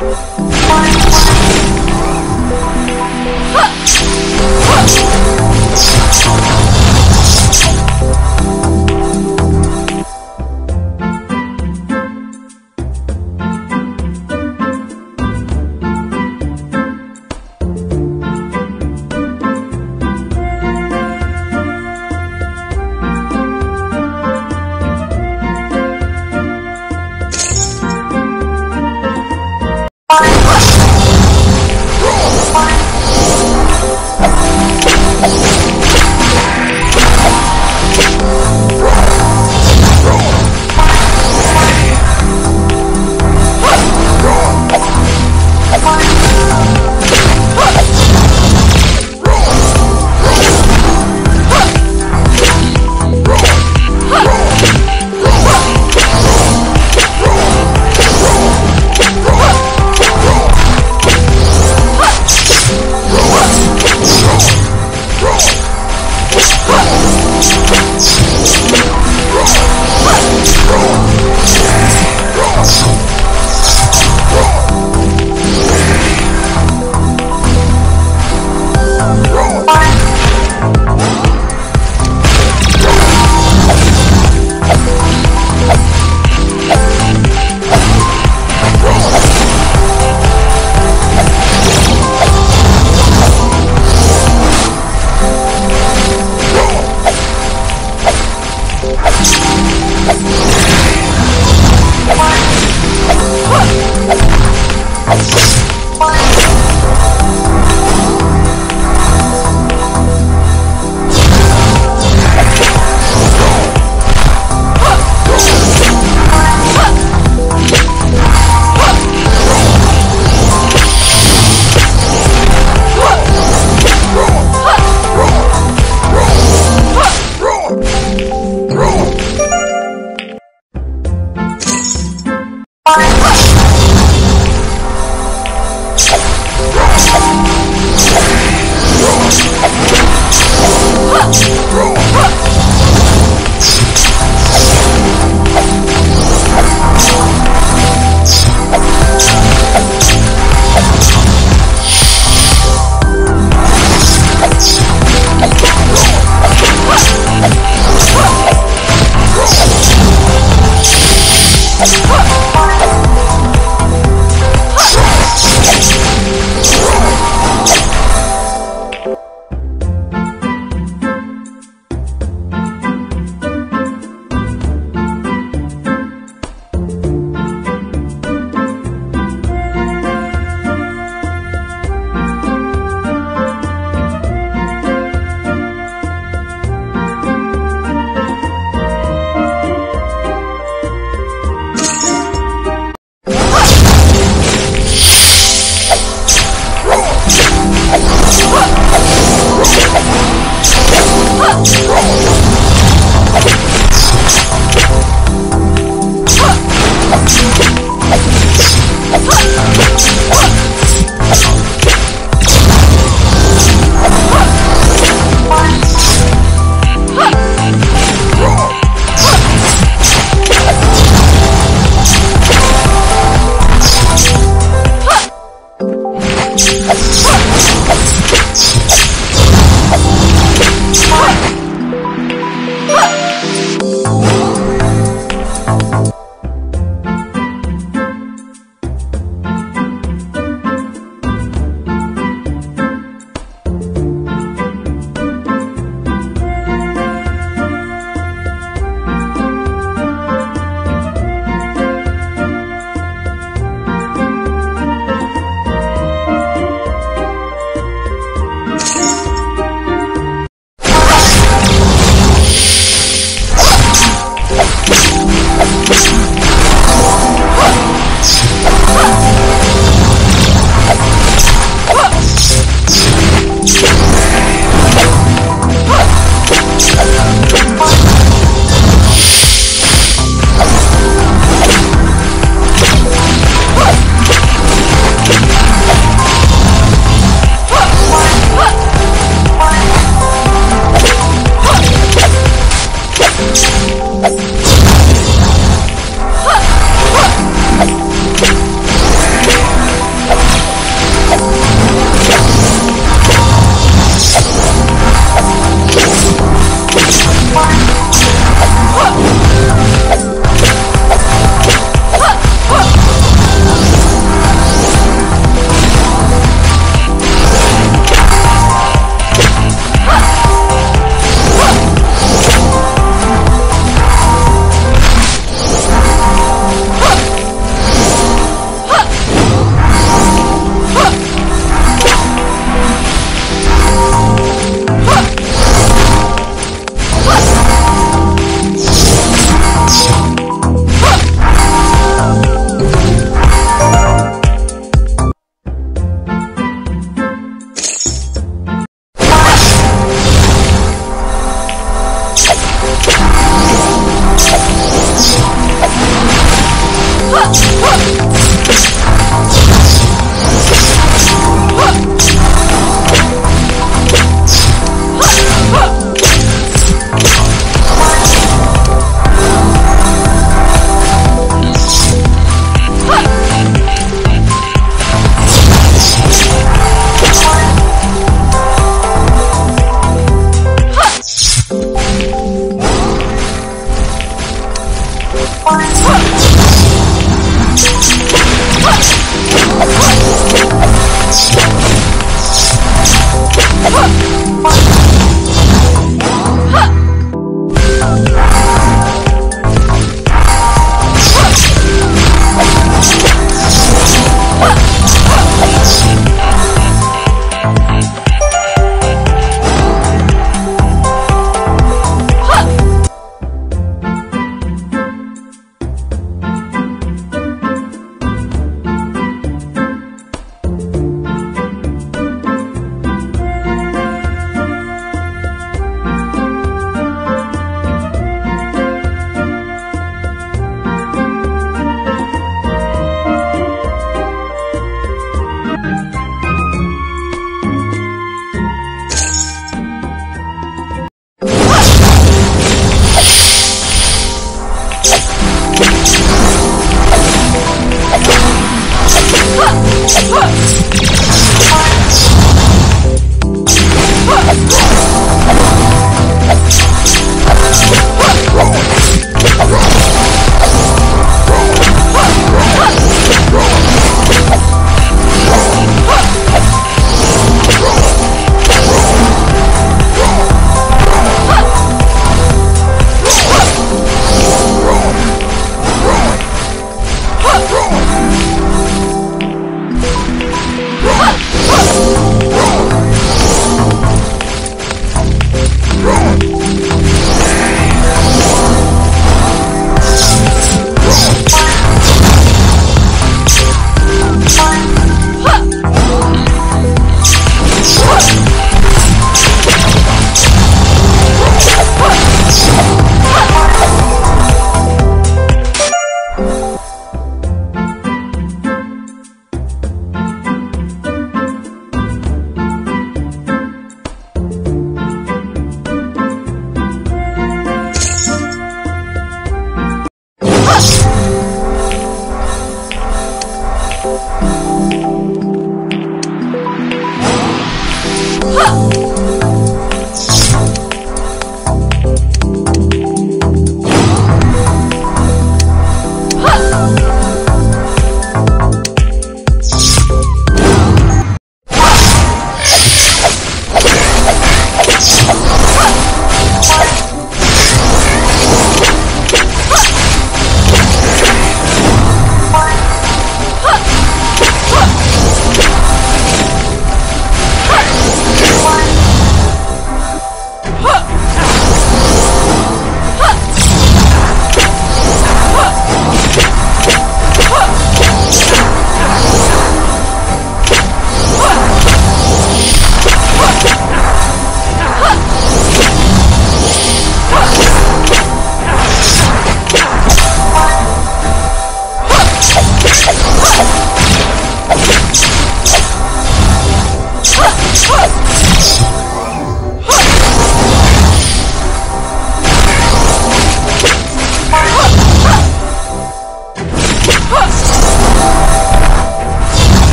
Bye.